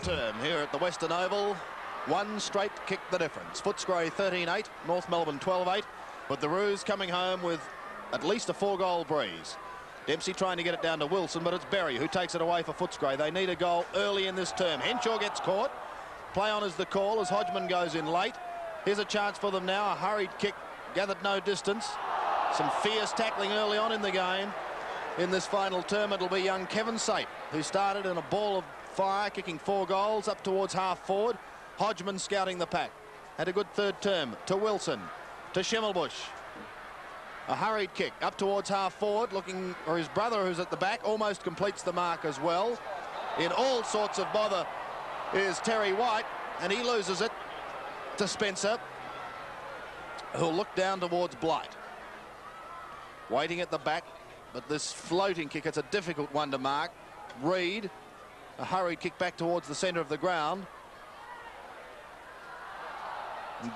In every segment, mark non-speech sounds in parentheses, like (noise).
term here at the Western Oval. One straight kick the difference. Footscray 13-8, North Melbourne 12-8. But the Roos coming home with at least a four-goal breeze. Dempsey trying to get it down to Wilson, but it's Berry who takes it away for Footscray. They need a goal early in this term. Henshaw gets caught. Play on is the call as Hodgman goes in late. Here's a chance for them now. A hurried kick, gathered no distance. Some fierce tackling early on in the game. In this final term, it'll be young Kevin Sate, who started in a ball of fire, kicking four goals up towards half forward. Hodgman scouting the pack. Had a good third term to Wilson, to Schimmelbusch. A hurried kick up towards half forward, looking for his brother who's at the back, almost completes the mark as well. In all sorts of bother is Terry White, and he loses it to Spencer, who'll look down towards Blight. Waiting at the back, but this floating kick, it's a difficult one to mark. Reid, a hurried kick back towards the centre of the ground.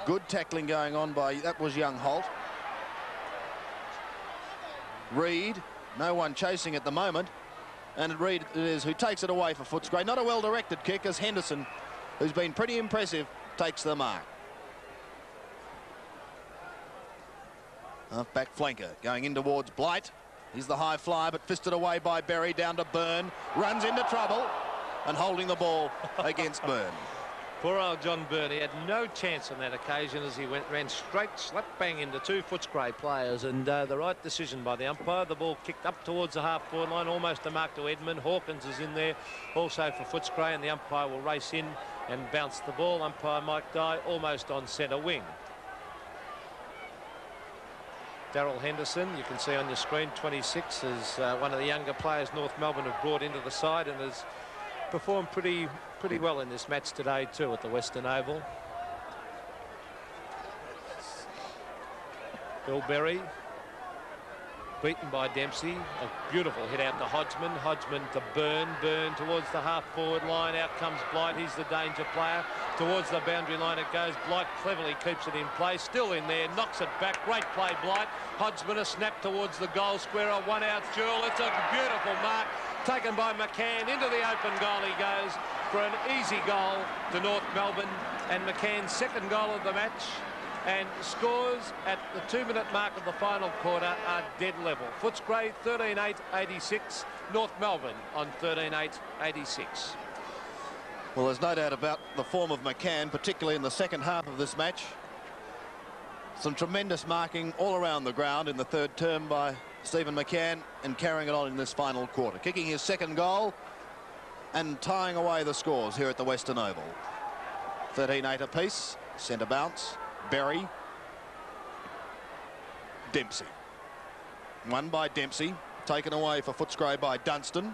Good tackling going on by, that was young Holt. Reid, no one chasing at the moment. And Reid it is who takes it away for Footscray. Not a well-directed kick as Henderson, who's been pretty impressive, takes the mark. Back flanker going in towards Blight. He's the high flyer, but fisted away by Berry down to Byrne. Runs into trouble and holding the ball against (laughs) Byrne. Poor old John Byrne, he had no chance on that occasion as he went ran straight slap bang into two Footscray players and uh, the right decision by the umpire. The ball kicked up towards the half forward line, almost a mark to Edmond. Hawkins is in there also for Footscray and the umpire will race in and bounce the ball. Umpire Mike Dye almost on centre wing. Daryl Henderson, you can see on your screen, 26, is uh, one of the younger players North Melbourne have brought into the side and has performed pretty pretty well in this match today too at the Western Oval. Bill Berry beaten by Dempsey. A beautiful hit out to Hodgman. Hodgman to Byrne. Byrne towards the half forward line. Out comes Blight. He's the danger player. Towards the boundary line it goes. Blight cleverly keeps it in play. Still in there. Knocks it back. Great play, Blight. Hodgman a snap towards the goal square. A one out duel. It's a beautiful mark taken by McCann. Into the open goal he goes for an easy goal to North Melbourne. And McCann's second goal of the match and scores at the two-minute mark of the final quarter are dead level. Footscray 13-8-86, North Melbourne on 13-8-86. Well, there's no doubt about the form of McCann, particularly in the second half of this match. Some tremendous marking all around the ground in the third term by Stephen McCann and carrying it on in this final quarter. Kicking his second goal and tying away the scores here at the Western Oval. 13-8 apiece, centre bounce. Berry. Dempsey. One by Dempsey. Taken away for Footscray by Dunstan.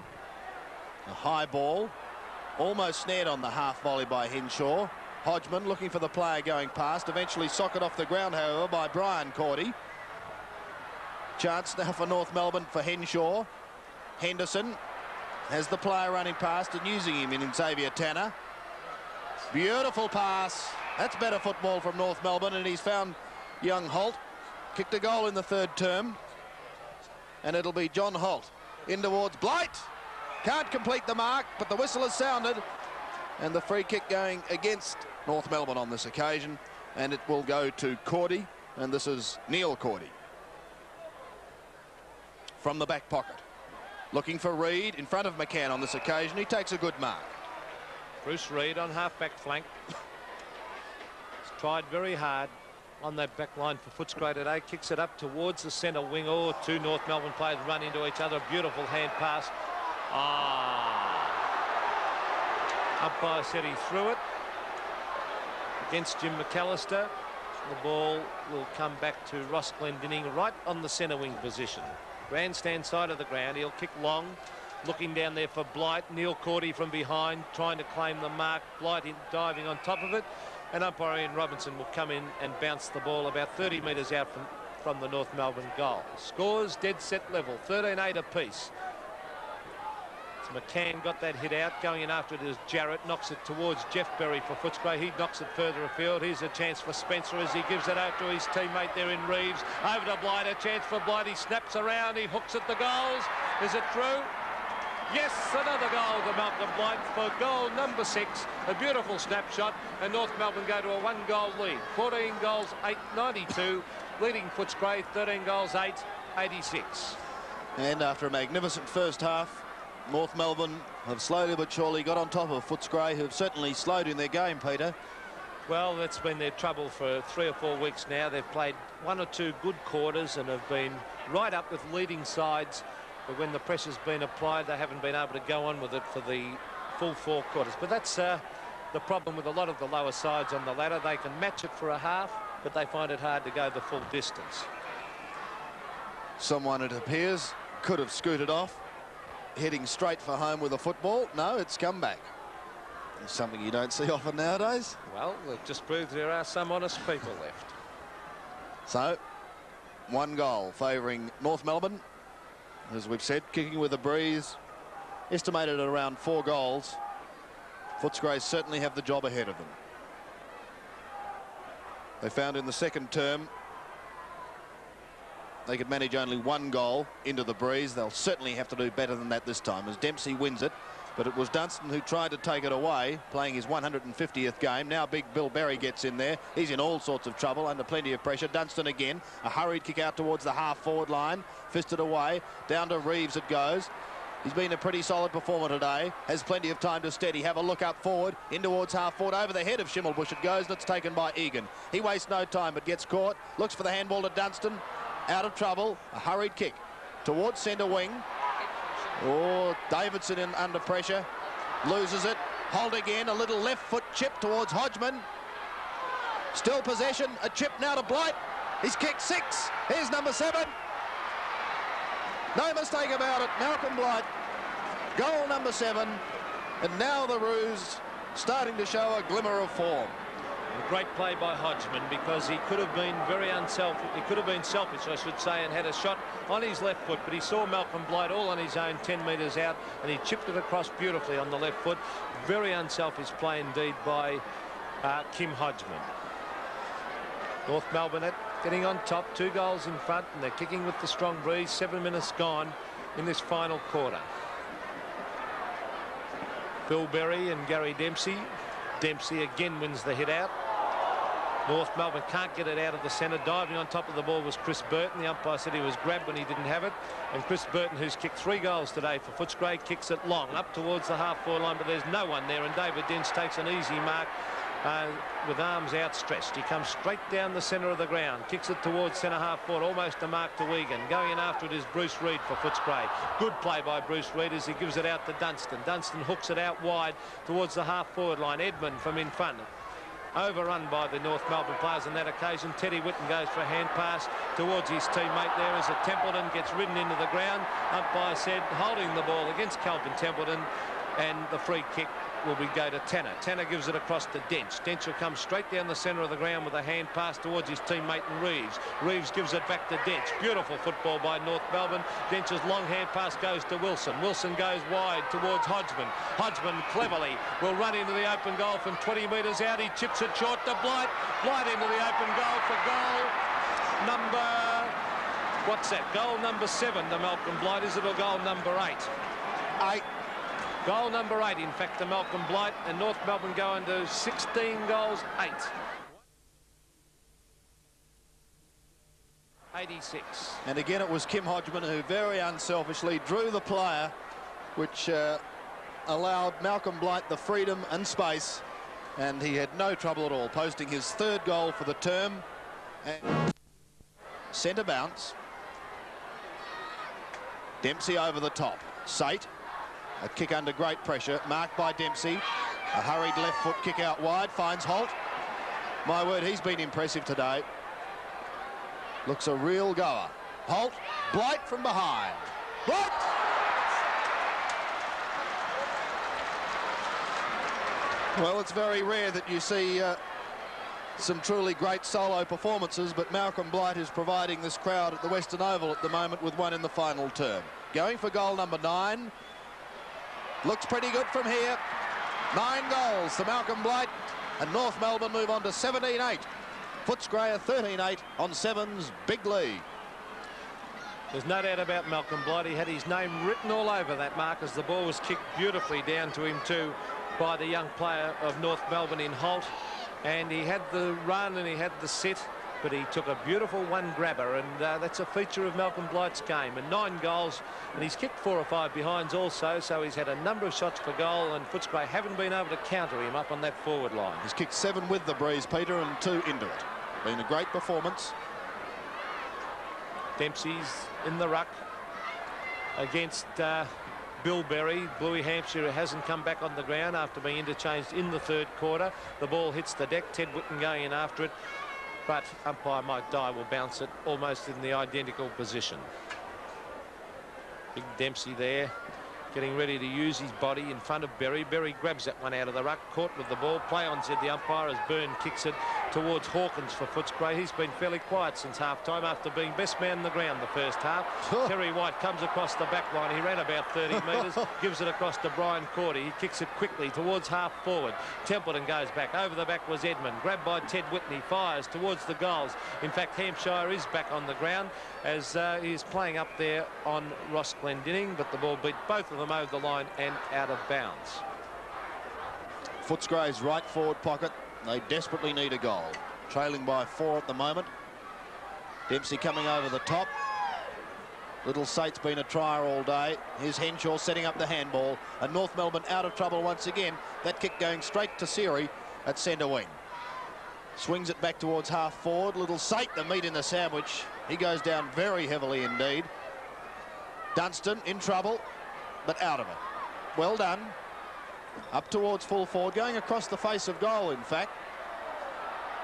A high ball. Almost snared on the half volley by Henshaw. Hodgman looking for the player going past. Eventually socket off the ground, however, by Brian Cordy. Chance now for North Melbourne for Henshaw. Henderson has the player running past and using him in Xavier Tanner. Beautiful pass. That's better football from North Melbourne, and he's found young Holt. Kicked a goal in the third term. And it'll be John Holt in towards Blight. Can't complete the mark, but the whistle has sounded. And the free kick going against North Melbourne on this occasion. And it will go to Cordy, and this is Neil Cordy. From the back pocket. Looking for Reid in front of McCann on this occasion. He takes a good mark. Bruce Reid on half-back flank. He's tried very hard on that back line for Footscray today. Kicks it up towards the centre wing. Or two North Melbourne players run into each other. Beautiful hand pass. Ah. Umpire said he threw it against Jim McAllister. The ball will come back to Ross Glendinning right on the centre wing position. Grandstand side of the ground. He'll kick long. Looking down there for Blight. Neil Cordy from behind trying to claim the mark. Blight diving on top of it. And umpire Ian Robinson will come in and bounce the ball about 30 metres out from, from the North Melbourne goal. Scores dead set level. 13-8 apiece. So McCann got that hit out. Going in after it is Jarrett. Knocks it towards Jeff Berry for Footscray. He knocks it further afield. Here's a chance for Spencer as he gives it out to his teammate there in Reeves. Over to Blight. A chance for Blight. He snaps around. He hooks at the goals. Is it true? Yes, another goal to Malcolm Blight for goal number six. A beautiful snapshot, and North Melbourne go to a one-goal lead. 14 goals, 8.92. Leading Footscray, 13 goals, 8, 86. And after a magnificent first half, North Melbourne have slowly but surely got on top of Footscray, who've certainly slowed in their game, Peter. Well, that's been their trouble for three or four weeks now. They've played one or two good quarters and have been right up with leading sides. But when the pressure's been applied, they haven't been able to go on with it for the full four quarters. But that's uh, the problem with a lot of the lower sides on the ladder. They can match it for a half, but they find it hard to go the full distance. Someone, it appears, could have scooted off, heading straight for home with a football. No, it's come back. It's something you don't see (laughs) often nowadays. Well, it just proves there are some honest people left. So, one goal favouring North Melbourne. As we've said, kicking with a breeze, estimated at around four goals. Footscray certainly have the job ahead of them. They found in the second term they could manage only one goal into the breeze. They'll certainly have to do better than that this time as Dempsey wins it. But it was Dunstan who tried to take it away, playing his 150th game. Now big Bill Berry gets in there. He's in all sorts of trouble, under plenty of pressure. Dunstan again, a hurried kick out towards the half-forward line. Fisted away, down to Reeves it goes. He's been a pretty solid performer today. Has plenty of time to steady. Have a look up forward, in towards half forward. Over the head of Schimmelbusch it goes, and it's taken by Egan. He wastes no time, but gets caught. Looks for the handball to Dunstan. Out of trouble. A hurried kick towards centre wing. Oh, Davidson in under pressure. Loses it. Holt again. A little left foot chip towards Hodgman. Still possession. A chip now to Blight. He's kicked six. Here's number seven. No mistake about it. Malcolm Blight. Goal number seven. And now the Roos starting to show a glimmer of form. A great play by Hodgman because he could have been very unselfish. He could have been selfish, I should say, and had a shot on his left foot. But he saw Malcolm Blight all on his own 10 metres out and he chipped it across beautifully on the left foot. Very unselfish play indeed by uh, Kim Hodgman. North Melbourne getting on top, two goals in front, and they're kicking with the strong breeze. Seven minutes gone in this final quarter. Bill Berry and Gary Dempsey. Dempsey again wins the hit out. North Melbourne can't get it out of the centre. Diving on top of the ball was Chris Burton. The umpire said he was grabbed when he didn't have it. And Chris Burton, who's kicked three goals today for Footscray, kicks it long up towards the half-forward line, but there's no one there. And David Dench takes an easy mark uh, with arms outstretched. He comes straight down the centre of the ground, kicks it towards centre half forward, almost a mark to Wigan. Going in after it is Bruce Reid for Footscray. Good play by Bruce Reid as he gives it out to Dunstan. Dunstan hooks it out wide towards the half forward line. Edmond from in front. Overrun by the North Melbourne players on that occasion. Teddy Whitten goes for a hand pass towards his teammate there as a Templeton gets ridden into the ground. Umpire said holding the ball against Kelvin Templeton and the free kick will we go to Tanner. Tanner gives it across to Dench. Dench will come straight down the centre of the ground with a hand pass towards his teammate and Reeves. Reeves gives it back to Dench. Beautiful football by North Melbourne. Dench's long hand pass goes to Wilson. Wilson goes wide towards Hodgman. Hodgman cleverly will run into the open goal from 20 metres out. He chips it short to Blight. Blight into the open goal for goal number... What's that? Goal number seven to Malcolm Blight. Is it a goal number eight? Eight. Goal number eight, in fact, to Malcolm Blight, and North Melbourne go into 16 goals, eight. 86. And again, it was Kim Hodgman who very unselfishly drew the player, which uh, allowed Malcolm Blight the freedom and space, and he had no trouble at all, posting his third goal for the term. And centre bounce. Dempsey over the top. Sate a kick under great pressure, marked by Dempsey. A hurried left foot kick out wide, finds Holt. My word, he's been impressive today. Looks a real goer. Holt, Blight from behind. Blight! Well, it's very rare that you see uh, some truly great solo performances, but Malcolm Blight is providing this crowd at the Western Oval at the moment with one in the final term. Going for goal number nine, Looks pretty good from here. Nine goals to Malcolm Blight. And North Melbourne move on to 17-8. Footscray 13-8 on Sevens Big League. There's no doubt about Malcolm Blight. He had his name written all over that mark as the ball was kicked beautifully down to him too by the young player of North Melbourne in Holt. And he had the run and he had the sit, but he took a beautiful one grabber. And uh, that's a feature of Malcolm Blight's game. And nine goals, and he's kicked four or five behinds also. So he's had a number of shots for goal, and Footscray haven't been able to counter him up on that forward line. He's kicked seven with the breeze, Peter, and two into it. Been a great performance. Dempsey's in the ruck against uh, Bill Berry. Bluey Hampshire hasn't come back on the ground after being interchanged in the third quarter. The ball hits the deck. Ted Whitten going in after it. But umpire Mike Dye will bounce it almost in the identical position. Big Dempsey there getting ready to use his body in front of Berry. Berry grabs that one out of the ruck, caught with the ball. Play on, said the umpire, as Byrne kicks it towards Hawkins for Footscray. He's been fairly quiet since half-time after being best man in the ground the first half. (laughs) Terry White comes across the back line. He ran about 30 (laughs) metres, gives it across to Brian Cordy. He kicks it quickly towards half forward. Templeton goes back. Over the back was Edmond. Grabbed by Ted Whitten. Fires towards the goals. In fact, Hampshire is back on the ground as uh, he's playing up there on Ross Glendinning, but the ball beat both of them over the line and out of bounds. Footscray's right forward pocket. They desperately need a goal. Trailing by four at the moment. Dempsey coming over the top. Little Sate's been a trier all day. Here's Henshaw setting up the handball. And North Melbourne out of trouble once again. That kick going straight to Siri at centre wing. Swings it back towards half forward. Little Sate, the meat in the sandwich. He goes down very heavily indeed. Dunstan in trouble, but out of it. Well done. Up towards full forward, going across the face of goal, in fact.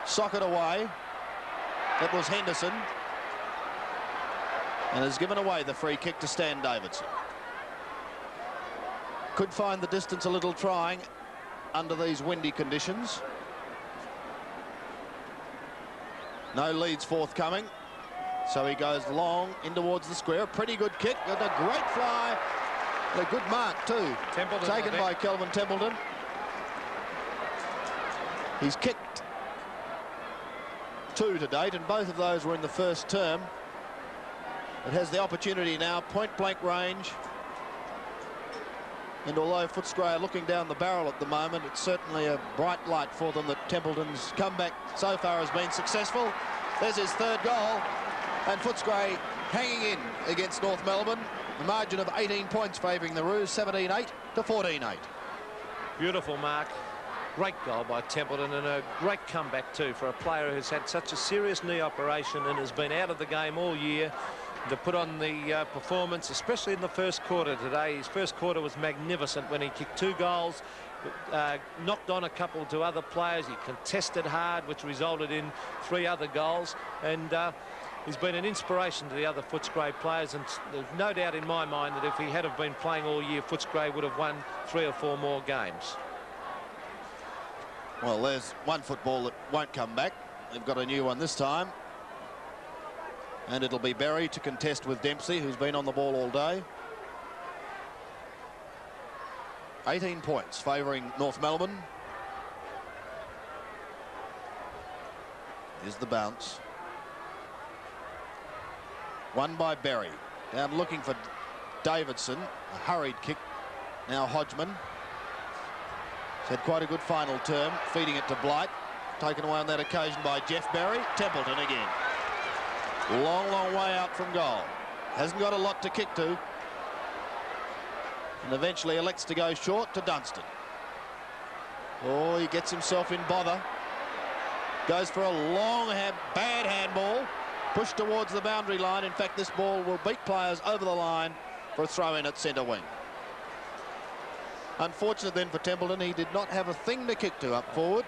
Socket away. It was Henderson. And has given away the free kick to Stan Davidson. Could find the distance a little trying under these windy conditions. No leads forthcoming. So he goes long in towards the square. A pretty good kick and a great fly. A good mark too. Templeton, Taken by Kelvin Templeton. He's kicked two to date and both of those were in the first term. It has the opportunity now, point blank range. And although Footscray are looking down the barrel at the moment, it's certainly a bright light for them that Templeton's comeback so far has been successful. There's his third goal. And Footscray hanging in against North Melbourne. The margin of 18 points favouring the Roos, 17-8 to 14-8. Beautiful mark. Great goal by Templeton and a great comeback too for a player who's had such a serious knee operation and has been out of the game all year to put on the uh, performance, especially in the first quarter today. His first quarter was magnificent when he kicked two goals, uh, knocked on a couple to other players. He contested hard, which resulted in three other goals. And uh, he's been an inspiration to the other Footscray players. And there's no doubt in my mind that if he had have been playing all year, Footscray would have won three or four more games. Well, there's one football that won't come back. They've got a new one this time. And it'll be Berry to contest with Dempsey, who's been on the ball all day. 18 points favouring North Melbourne. Here's the bounce. One by Berry. Down looking for Davidson. A hurried kick. Now Hodgman. He's had quite a good final term, feeding it to Blight. Taken away on that occasion by Jeff Berry. Templeton again. Long, long way out from goal. Hasn't got a lot to kick to. And eventually elects to go short to Dunstan. Oh, he gets himself in bother. Goes for a long, bad handball. Pushed towards the boundary line. In fact, this ball will beat players over the line for a throw-in at centre wing. Unfortunate then for Templeton, he did not have a thing to kick to up forward.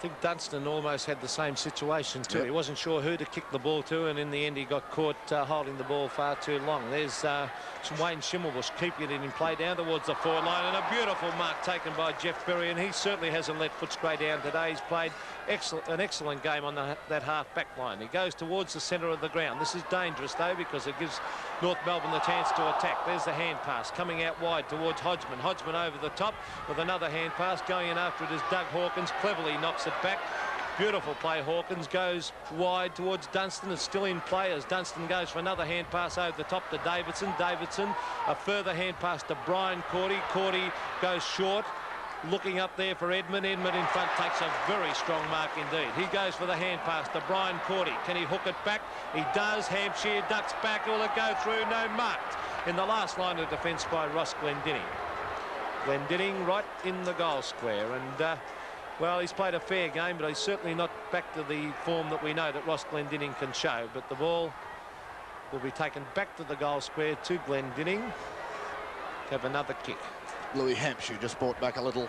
I think Dunstan almost had the same situation too. Yep. He wasn't sure who to kick the ball to, and in the end he got caught uh, holding the ball far too long. There's uh, Wayne Schimmelbusch keeping it in play down towards the forward line, and a beautiful mark taken by Jeff Berry, and he certainly hasn't let Footscray down today. He's played excellent, an excellent game on the, that half-back line. He goes towards the centre of the ground. This is dangerous, though, because it gives North Melbourne the chance to attack. There's the hand pass coming out wide towards Hodgman. Hodgman over the top with another hand pass. Going in after it is Doug Hawkins. Cleverly knocks it back. Beautiful play. Hawkins goes wide towards Dunstan. It's still in play as Dunstan goes for another hand pass over the top to Davidson. Davidson, a further hand pass to Brian Cordy. Cordy goes short. Looking up there for Edmond. Edmond in front takes a very strong mark indeed. He goes for the hand pass to Brian Cordy. Can he hook it back? He does. Hampshire ducks back. Will it go through? No marked in the last line of defence by Ross Glendinning. Glendinning right in the goal square and uh, well he's played a fair game but he's certainly not back to the form that we know that Ross Glendinning can show but the ball will be taken back to the goal square to Glendinning to have another kick. Bluey Hampshire just brought back a little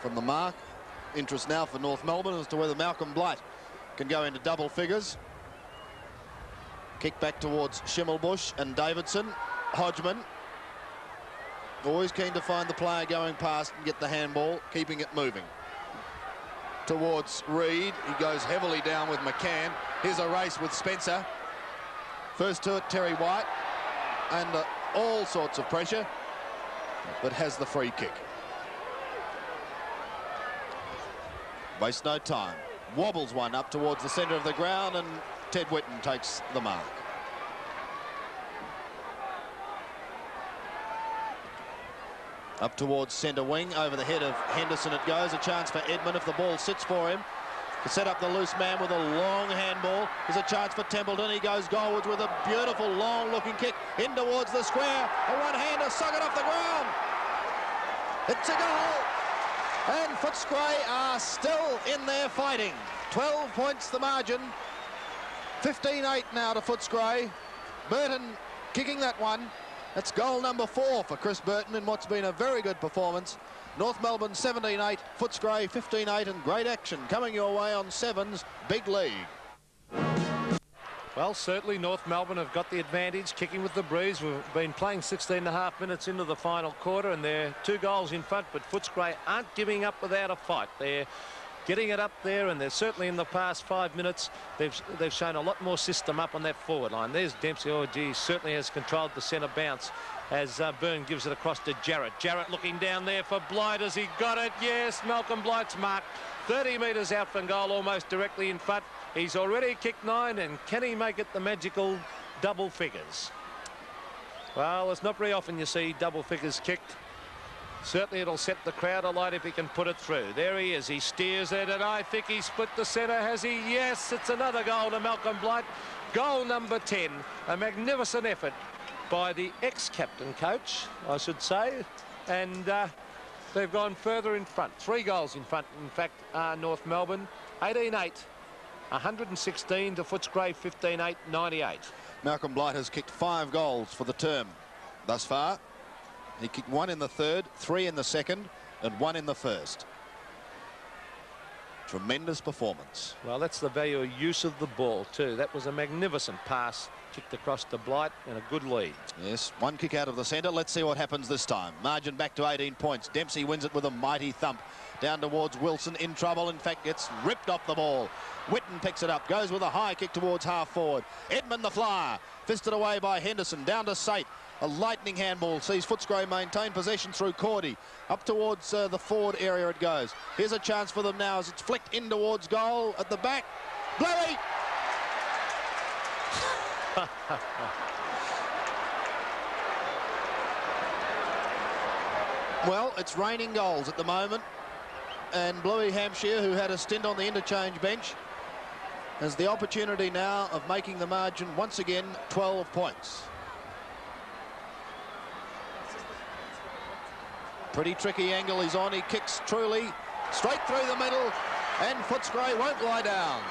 from the mark. Interest now for North Melbourne as to whether Malcolm Blight can go into double figures. Kick back towards Schimmelbusch and Davidson. Hodgman always keen to find the player going past and get the handball, keeping it moving. Towards Reid. he goes heavily down with McCann. Here's a race with Spencer. First to it, Terry White, and uh, all sorts of pressure, but has the free kick. Waste no time. Wobbles one up towards the centre of the ground, and Ted Whitten takes the mark. Up towards centre wing, over the head of Henderson it goes. A chance for Edmond if the ball sits for him. To set up the loose man with a long handball. There's a chance for Templeton. He goes goalwards with a beautiful long-looking kick in towards the square. A one-hander, suck it off the ground. It's a goal. And Footscray are still in there fighting. 12 points the margin. 15-8 now to Footscray. Burton kicking that one. That's goal number four for Chris Burton in what's been a very good performance. North Melbourne 17-8, Footscray 15-8 and great action coming your way on Sevens Big League. Well, certainly North Melbourne have got the advantage, kicking with the breeze. We've been playing 16 and a half minutes into the final quarter, and they're two goals in front, but Footscray aren't giving up without a fight. They're getting it up there, and they're certainly in the past five minutes, they've they've shown a lot more system up on that forward line. There's Dempsey. Oh, gee, certainly has controlled the centre bounce as uh, Byrne gives it across to Jarrett. Jarrett looking down there for Blight. Has he got it? Yes, Malcolm Blight's mark. 30 metres out from goal, almost directly in front. He's already kicked nine, and can he make it the magical double figures? Well, it's not very often you see double figures kicked. Certainly it'll set the crowd alight if he can put it through. There he is. He steers it, and I think he split the centre. Has he? Yes, it's another goal to Malcolm Blight. Goal number 10. A magnificent effort by the ex-captain coach, I should say. And uh, they've gone further in front. Three goals in front, in fact, uh, North Melbourne. 18-8. 116 to Footscray, 15-8, 98. Malcolm Blight has kicked five goals for the term thus far. He kicked one in the third, three in the second, and one in the first. Tremendous performance. Well, that's the value of use of the ball, too. That was a magnificent pass kicked across to Blight and a good lead. Yes, one kick out of the centre. Let's see what happens this time. Margin back to 18 points. Dempsey wins it with a mighty thump. Down towards Wilson, in trouble. In fact, gets ripped off the ball. Whitten picks it up, goes with a high kick towards half forward. Edmond the flyer, fisted away by Henderson, down to Sate. A lightning handball sees Footscray maintain possession through Cordy. Up towards uh, the forward area it goes. Here's a chance for them now as it's flicked in towards goal at the back. Bluey! (laughs) well, it's raining goals at the moment. And Bluey Hampshire, who had a stint on the interchange bench, has the opportunity now of making the margin once again 12 points. Pretty tricky angle he's on. He kicks truly straight through the middle and Footscray won't lie down.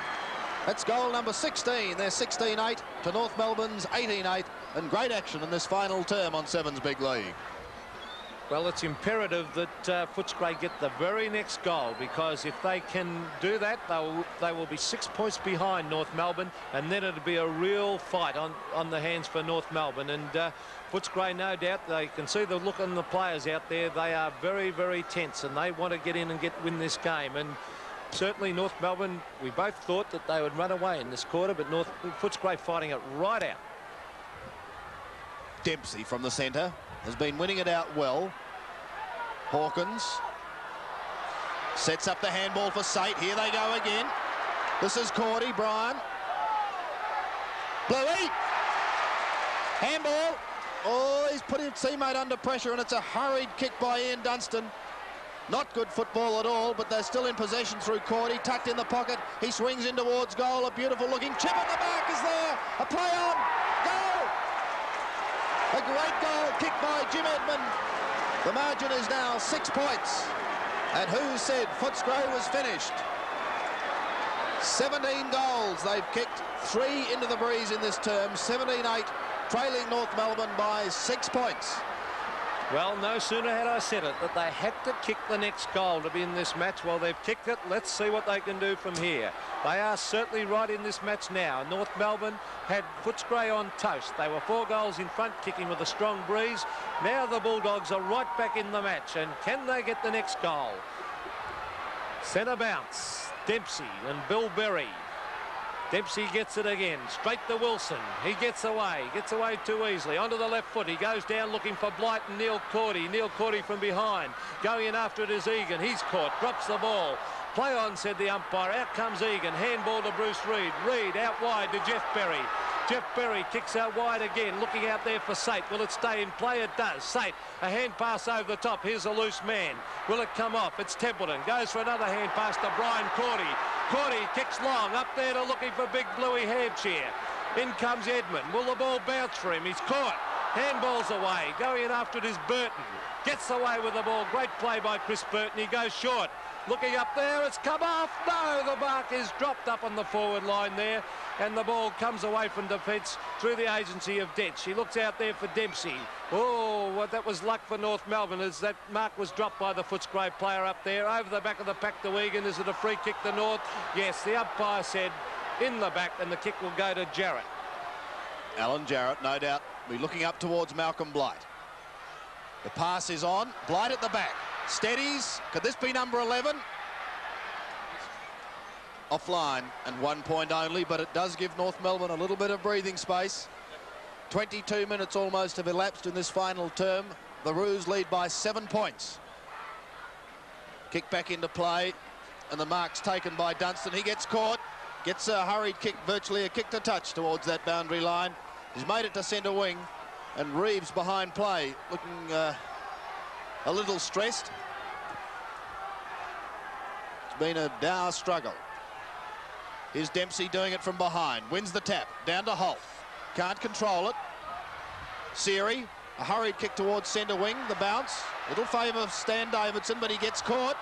That's goal number 16. They're 16-8 to North Melbourne's 18-8 and great action in this final term on Sevens Big League. Well, it's imperative that uh, Footscray get the very next goal because if they can do that, they'll, they will be six points behind North Melbourne and then it'll be a real fight on, on the hands for North Melbourne. And uh, Footscray, no doubt, they can see the look on the players out there. They are very, very tense and they want to get in and get win this game. And certainly North Melbourne, we both thought that they would run away in this quarter, but North Footscray fighting it right out. Dempsey from the centre has been winning it out well. Hawkins sets up the handball for Sate. Here they go again. This is Cordy, Brian. Bluey. Handball. Oh, he's put his teammate under pressure, and it's a hurried kick by Ian Dunstan. Not good football at all, but they're still in possession through Cordy, tucked in the pocket. He swings in towards goal. A beautiful looking chip at the back is there. A play on. A great goal kicked by Jim Edmond. The margin is now six points. And who said Footscray was finished? 17 goals they've kicked, three into the breeze in this term, 17-8, trailing North Melbourne by six points. Well, no sooner had I said it that they had to kick the next goal to be in this match. Well, they've kicked it. Let's see what they can do from here. They are certainly right in this match now. North Melbourne had Footscray on toast. They were four goals in front, kicking with a strong breeze. Now the Bulldogs are right back in the match. And can they get the next goal? Centre bounce. Dempsey and Bill Berry. Dempsey gets it again, straight to Wilson. He gets away, gets away too easily. Onto the left foot, he goes down looking for Blight and Neil Cordy. Neil Cordy from behind. Going in after it is Egan. He's caught, drops the ball. Play on, said the umpire. Out comes Egan. Handball to Bruce Reid. Reid out wide to Jeff Berry. Jeff Berry kicks out wide again, looking out there for Sate. Will it stay in play? It does. Sate, a hand pass over the top. Here's a loose man. Will it come off? It's Templeton. Goes for another hand pass to Brian Cordy. Cordy kicks long, up there to looking for Big Bluey Hampshire. In comes Edmond. Will the ball bounce for him? He's caught. Handball's away. Going in after it is Burton. Gets away with the ball. Great play by Chris Burton. He goes short. Looking up there, it's come off. No, the mark is dropped up on the forward line there. And the ball comes away from defence through the agency of Dench. He looks out there for Dempsey. Oh, well, that was luck for North Melbourne as that mark was dropped by the Footscray player up there. Over the back of the pack to Egan. Is it a free kick to North? Yes, the umpire said in the back and the kick will go to Jarrett. Alan Jarrett, no doubt, be looking up towards Malcolm Blight. The pass is on. Blight at the back. Steadies. Could this be number 11? Offline and one point only, but it does give North Melbourne a little bit of breathing space. 22 minutes almost have elapsed in this final term. The Roos lead by seven points. Kick back into play, and the mark's taken by Dunstan. He gets caught, gets a hurried kick, virtually a kick to touch towards that boundary line. He's made it to centre wing, and Reeves behind play, looking uh, a little stressed. It's been a dour struggle. Here's Dempsey doing it from behind. Wins the tap. Down to Holt. Can't control it. Siri, a hurried kick towards centre wing. The bounce. Little favour of Stan Davidson, but he gets caught.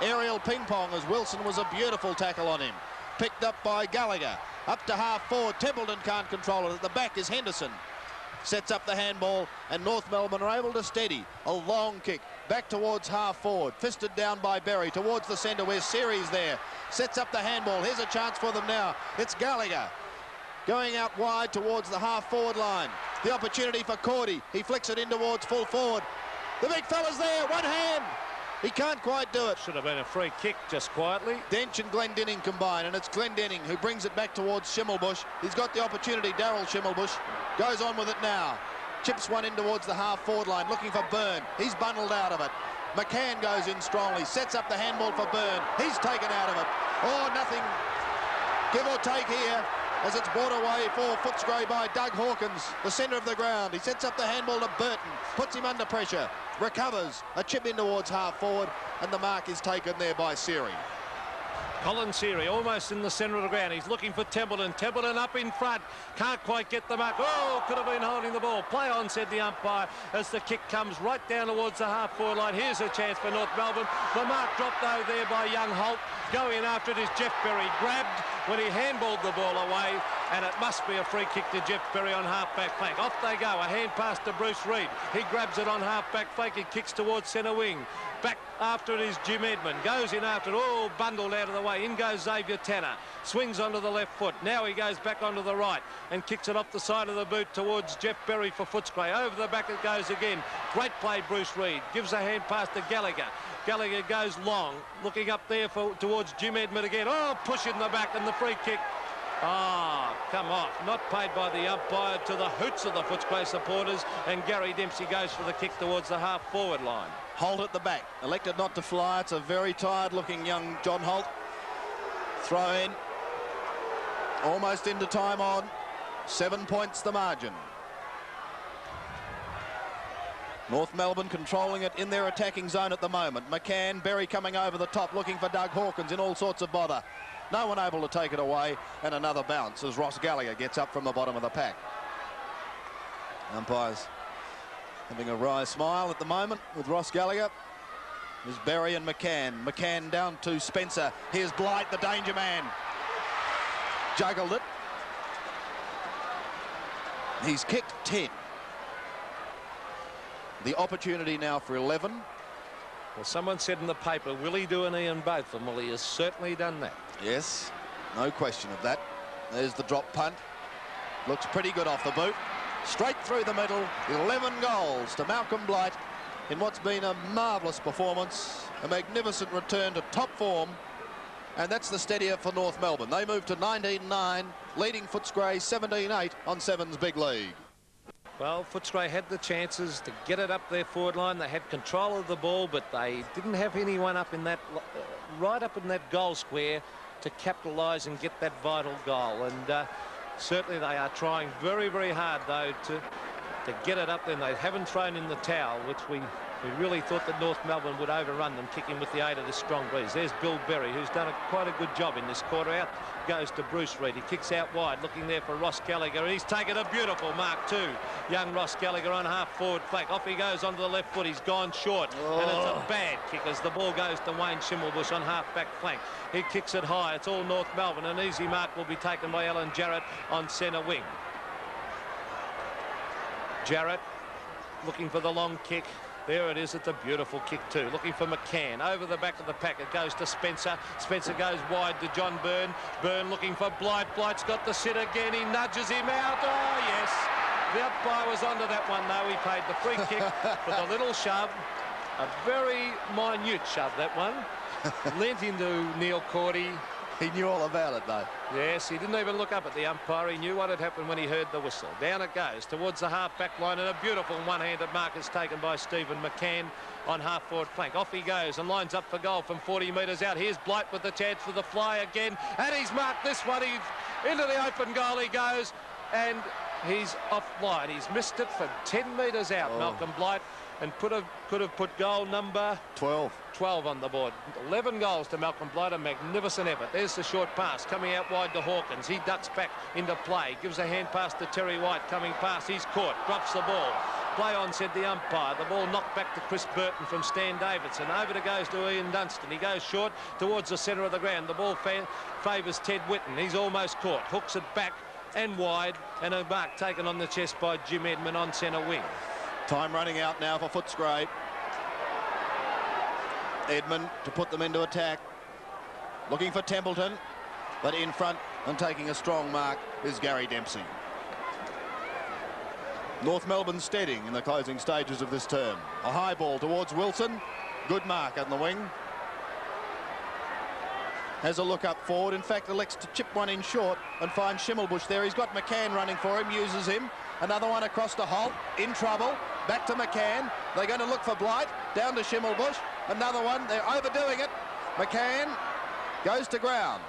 Aerial ping pong as Wilson was a beautiful tackle on him. Picked up by Gallagher. Up to half forward. Templeton can't control it. At the back is Henderson sets up the handball and North Melbourne are able to steady a long kick back towards half forward fisted down by Berry towards the centre where Series there sets up the handball. Here's a chance for them now. It's Gallagher going out wide towards the half forward line. The opportunity for Cordy. He flicks it in towards full forward. The big fella's there. One hand he can't quite do it. Should have been a free kick just quietly. Dench and Glendinning combine, and it's Glendinning who brings it back towards Schimmelbusch. He's got the opportunity, Daryl Schimmelbusch. Goes on with it now. Chips one in towards the half forward line, looking for Byrne. He's bundled out of it. McCann goes in strongly, sets up the handball for Byrne. He's taken out of it. Oh, nothing give or take here as it's brought away for Footscray by Doug Hawkins, the centre of the ground. He sets up the handball to Burton, puts him under pressure recovers, a chip in towards half forward, and the mark is taken there by Seary. Colin Seary almost in the centre of the ground. He's looking for Templeton. Templeton up in front. Can't quite get the mark. Oh, could have been holding the ball. Play on, said the umpire, as the kick comes right down towards the half-forward line. Here's a chance for North Melbourne. The mark dropped though there by young Holt. Going after it is Jeff Berry. Grabbed when he handballed the ball away. And it must be a free kick to Jeff Berry on half-back flank. Off they go. A hand pass to Bruce Reid. He grabs it on half-back flank. He kicks towards centre wing. Back after it is Jim Edmond. Goes in after it. All bundled out of the way. In goes Xavier Tanner. Swings onto the left foot. Now he goes back onto the right and kicks it off the side of the boot towards Jeff Berry for Footscray. Over the back it goes again. Great play, Bruce Reid. Gives a hand pass to Gallagher. Gallagher goes long, looking up there for towards Jim Edmond again. Oh, push in the back and the free kick. Ah, come off. Not paid by the umpire to the hoots of the Footscray supporters. And Gary Dempsey goes for the kick towards the half-forward line. Holt at the back. Elected not to fly. It's a very tired-looking young John Holt. Throw in. Almost into time on. Seven points the margin. North Melbourne controlling it in their attacking zone at the moment. McCann, Berry coming over the top looking for Doug Hawkins in all sorts of bother. No one able to take it away and another bounce as Ross Gallagher gets up from the bottom of the pack. Umpires having a wry smile at the moment with Ross Gallagher. There's Berry and McCann. McCann down to Spencer. Here's Blight, the danger man. Juggled it. He's kicked 10. The opportunity now for 11. Well, someone said in the paper, will he do an Ian Botham? And well, he has certainly done that. Yes, no question of that. There's the drop punt. Looks pretty good off the boot. Straight through the middle. 11 goals to Malcolm Blight in what's been a marvellous performance. A magnificent return to top form. And that's the steadier for North Melbourne. They move to 19-9, leading Footscray 17-8 on Seven's big league. Well, Footscray had the chances to get it up their forward line. They had control of the ball, but they didn't have anyone up in that, uh, right up in that goal square to capitalise and get that vital goal. And uh, certainly they are trying very, very hard, though, to, to get it up. And they haven't thrown in the towel, which we we really thought that North Melbourne would overrun them, kicking with the aid of the strong breeze. There's Bill Berry, who's done a, quite a good job in this quarter. Out goes to Bruce Reid. He kicks out wide, looking there for Ross Gallagher. He's taken a beautiful mark too. Young Ross Gallagher on half forward flank. Off he goes onto the left foot. He's gone short, oh. and it's a oh. bad kick as the ball goes to Wayne Schimmelbusch on half back flank. He kicks it high. It's all North Melbourne. An easy mark will be taken by Alan Jarrett on centre wing. Jarrett looking for the long kick. There it is. It's a beautiful kick too. Looking for McCann. Over the back of the pack. It goes to Spencer. Spencer goes wide to John Byrne. Byrne looking for Blight. Blight's got the sit again. He nudges him out. Oh, yes. The umpire was onto that one, though. He paid the free kick (laughs) for the little shove. A very minute shove, that one. (laughs) Lent into Neil Cordy. He knew all about it, though. Yes, he didn't even look up at the umpire. He knew what had happened when he heard the whistle. Down it goes towards the half-back line, and a beautiful one-handed mark is taken by Stephen McCann on half-forward flank. Off he goes and lines up for goal from 40 metres out. Here's Blight with the chance for the fly again, and he's marked this one. He's into the open goal he goes, and he's offline. He's missed it from 10 metres out, oh. Malcolm Blight and could have could have put goal number 12 12 on the board. 11 goals to Malcolm Blight a magnificent effort. There's the short pass coming out wide to Hawkins. He ducks back into play. Gives a hand pass to Terry White. Coming past he's caught. Drops the ball. Play on said the umpire. The ball knocked back to Chris Burton from Stan Davidson. Over it goes to Ian Dunstan. He goes short towards the centre of the ground. The ball favours Ted Whitten. He's almost caught. Hooks it back and wide. And a mark taken on the chest by Jim Edmond on centre wing Time running out now for Footscray. Edmond to put them into attack. Looking for Templeton, but in front and taking a strong mark is Gary Dempsey. North Melbourne steadying in the closing stages of this term. A high ball towards Wilson. Good mark on the wing. Has a look up forward. In fact, elects to chip one in short and find Schimmelbusch there. He's got McCann running for him, uses him. Another one across to Holt, in trouble. Back to McCann. They're going to look for Blight. Down to Schimmelbusch. Another one. They're overdoing it. McCann goes to ground.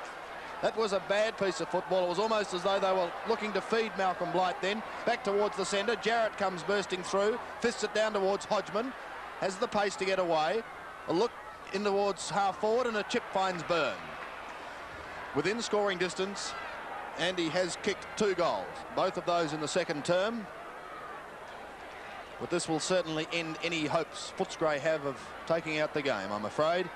That was a bad piece of football. It was almost as though they were looking to feed Malcolm Blight then. Back towards the centre. Jarrett comes bursting through. Fists it down towards Hodgman. Has the pace to get away. A look in towards half forward and a chip finds Byrne. Within scoring distance, and he has kicked two goals, both of those in the second term. But this will certainly end any hopes Footscray have of taking out the game, I'm afraid.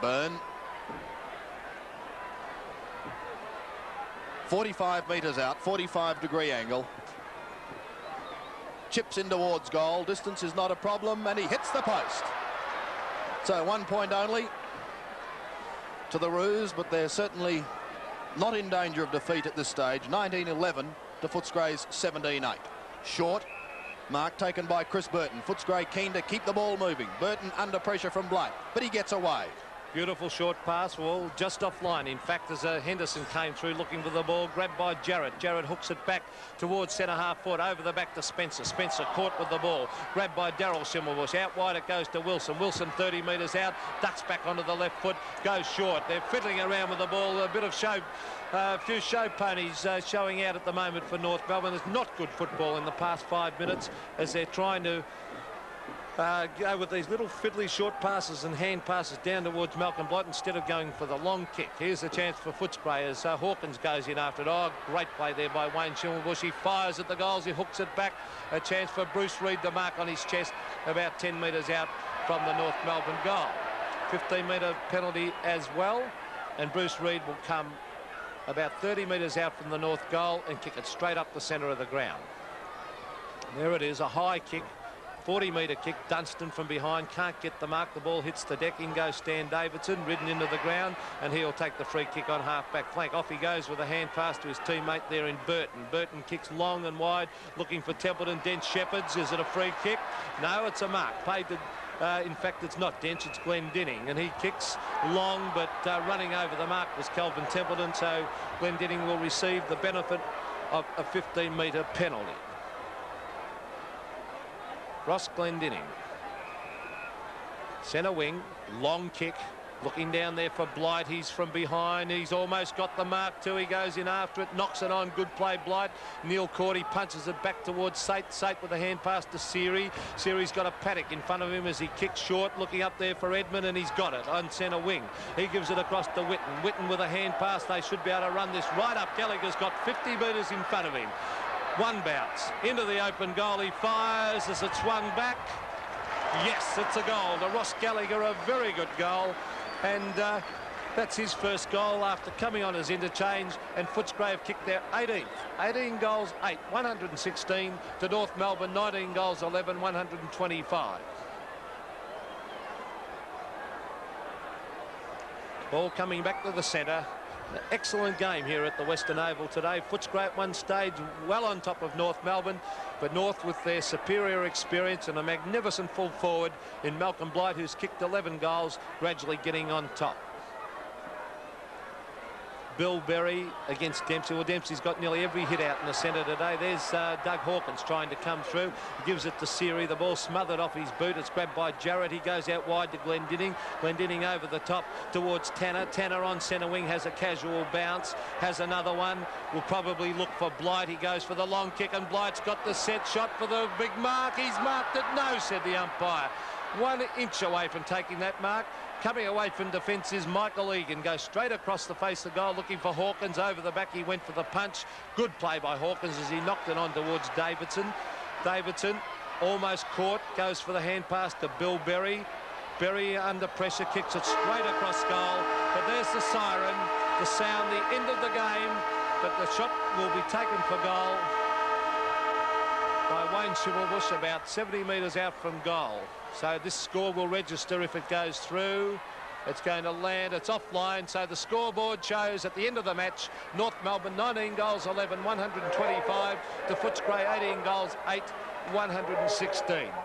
Byrne. 45 metres out, 45 degree angle. Chips in towards goal. Distance is not a problem, and he hits the post. So one point only to the Roos, but they're certainly not in danger of defeat at this stage. 19-11 to Footscray's 17-8. Short. Mark taken by Chris Burton. Footscray keen to keep the ball moving. Burton under pressure from Blake, but he gets away. Beautiful short pass, well, just offline. In fact, as uh, Henderson came through looking for the ball, grabbed by Jarrett. Jarrett hooks it back towards centre half foot, over the back to Spencer. Spencer caught with the ball, grabbed by Daryl Schimmelbusch. Out wide it goes to Wilson. Wilson 30 metres out, ducks back onto the left foot, goes short. They're fiddling around with the ball, a bit of show uh, a few show ponies uh, showing out at the moment for North Melbourne. It's not good football in the past five minutes as they're trying to uh, go with these little fiddly short passes and hand passes down towards Malcolm Blight instead of going for the long kick. Here's a chance for Footscray as uh, Hawkins goes in after it. Oh, great play there by Wayne Schimmelbusch. He fires at the goals. He hooks it back. A chance for Bruce Reid to mark on his chest about 10 metres out from the North Melbourne goal. 15 metre penalty as well. And Bruce Reid will come about 30 metres out from the north goal and kick it straight up the centre of the ground. There it is, a high kick 40 metre kick. Dunstan from behind can't get the mark. The ball hits the deck. In goes Stan Davidson, ridden into the ground, and he'll take the free kick on half-back flank. Off he goes with a hand pass to his teammate there in Burton. Burton kicks long and wide, looking for Templeton. Dench Shepherds. Is it a free kick? No, it's a mark. Paid to uh, in fact, it's not Dench, it's Glendinning. And he kicks long, but uh, running over the mark was Kelvin Templeton. So Glendinning will receive the benefit of a 15-metre penalty. Ross Glendinning. Centre wing, long kick, Looking down there for Blight. He's from behind. He's almost got the mark too. He goes in after it. Knocks it on. Good play, Blight. Neil Cordy punches it back towards Sate. Sate with a hand pass to Siri. Siri's got a paddock in front of him as he kicks short. Looking up there for Edmond and he's got it on centre wing. He gives it across to Whitten. Whitten with a hand pass. They should be able to run this right up. Gallagher's got 50 metres in front of him. One bounce into the open goal. He fires as it swung back. Yes, it's a goal. To Ross Gallagher, a very good goal and uh, that's his first goal after coming on as interchange and Footscray kicked their 18th 18 goals 8 116 to North Melbourne 19 goals 11 125 ball coming back to the centre excellent game here at the Western Oval today. Footscray at one stage well on top of North Melbourne, but North with their superior experience and a magnificent full forward in Malcolm Blight, who's kicked 11 goals, gradually getting on top. Bill Berry against Dempsey. Well, Dempsey's got nearly every hit out in the centre today. There's uh, Doug Hawkins trying to come through. He gives it to Siri. The ball smothered off his boot. It's grabbed by Jarrett. He goes out wide to Glendinning. Glendinning over the top towards Tanner. Tanner on centre wing has a casual bounce. Has another one. Will probably look for Blight. He goes for the long kick and Blight's got the set shot for the big mark. He's marked it. No, said the umpire. One inch away from taking that mark. Coming away from defence is Michael Egan. Goes straight across the face of goal, looking for Hawkins. Over the back, he went for the punch. Good play by Hawkins as he knocked it on towards Davidson. Davidson almost caught, goes for the hand pass to Bill Berry. Berry under pressure, kicks it straight across goal. But there's the siren The sound the end of the game. But the shot will be taken for goal Wayne Schimmelbusch about 70 metres out from goal. So this score will register if it goes through. It's going to land. It's offline. So the scoreboard shows at the end of the match, North Melbourne 19 goals, 11, 125 to Footscray 18 goals, 8, 116.